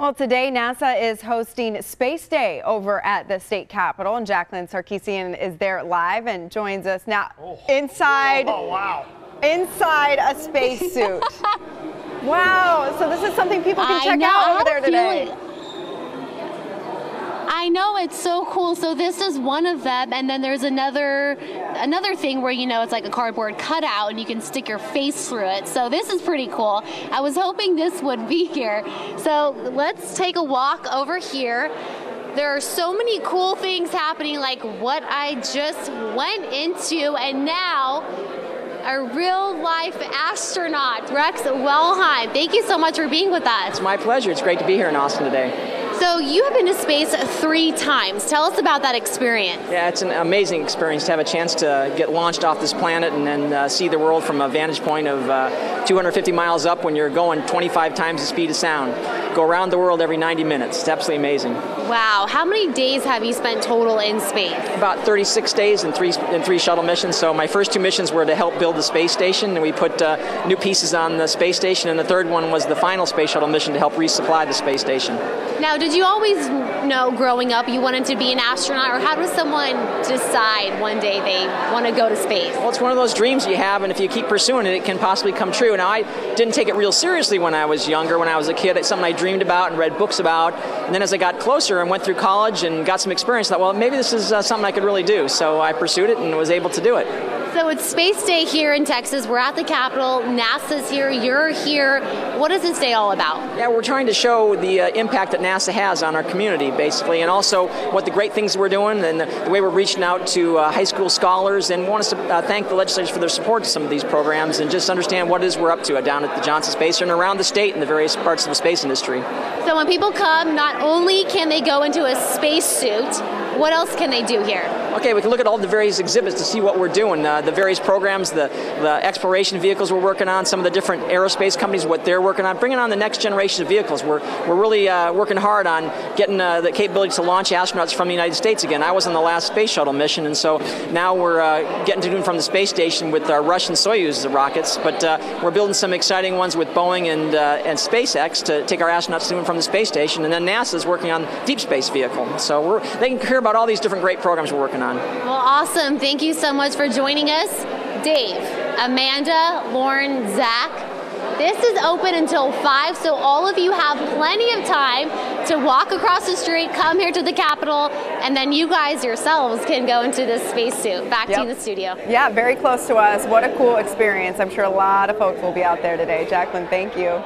Well, today NASA is hosting Space Day over at the state capitol, and Jacqueline Sarkissian is there live and joins us now oh. inside. Oh, wow. Inside a spacesuit. wow. So this is something people can check out over there today. I know it's so cool. So this is one of them, and then there's another another thing where you know it's like a cardboard cutout and you can stick your face through it. So this is pretty cool. I was hoping this would be here. So let's take a walk over here. There are so many cool things happening, like what I just went into, and now a real life astronaut, Rex Walheim. Thank you so much for being with us. It's my pleasure. It's great to be here in Austin today. So you have been to space three times. Tell us about that experience. Yeah, it's an amazing experience to have a chance to get launched off this planet and then uh, see the world from a vantage point of uh, 250 miles up when you're going 25 times the speed of sound. Go around the world every 90 minutes. It's absolutely amazing. Wow. How many days have you spent total in space? About 36 days and three, in three shuttle missions. So my first two missions were to help build the space station, and we put uh, new pieces on the space station, and the third one was the final space shuttle mission to help resupply the space station. Now, did you always know growing up you wanted to be an astronaut, or how does someone decide one day they want to go to space? Well, it's one of those dreams you have, and if you keep pursuing it, it can possibly come true. Now, I didn't take it real seriously when I was younger. When I was a kid, it's something I dreamed about and read books about. And then as I got closer and went through college and got some experience, I thought, well, maybe this is uh, something I could really do. So I pursued it and was able to do it. So it's Space Day here in Texas. We're at the Capitol. NASA's here. You're here. What is this day all about? Yeah, we're trying to show the uh, impact that NASA has on our community, basically, and also what the great things we're doing and the, way we're reaching out to uh, high school scholars. And want us to uh, thank the legislators for their support to some of these programs and just understand what it is we're up to down at the Johnson Space Center and around the state and the various parts of the space industry. So when people come, not only can they go into a spacesuit, what else can they do here? Okay, we can look at all the various exhibits to see what we're doing, uh, the various programs, the, the exploration vehicles we're working on, some of the different aerospace companies, what they're working on, bringing on the next generation of vehicles. We're, we're really uh, working hard on getting uh, the capability to launch astronauts from the United States again. I was on the last space shuttle mission, and so now we're uh, getting to do it from the space station with our Russian Soyuz rockets, but uh, we're building some exciting ones with Boeing and, uh, and SpaceX to take our astronauts to from the space station, and then NASA is working on deep space vehicle. So they can hear about all these different great programs we're working on. Well, awesome. Thank you so much for joining us. Dave, Amanda, Lauren, Zach. This is open until 5, so all of you have plenty of time to walk across the street, come here to the Capitol, and then you guys yourselves can go into this spacesuit. Back yep. to you in the studio. Yeah, very close to us. What a cool experience. I'm sure a lot of folks will be out there today. Jacqueline, thank you.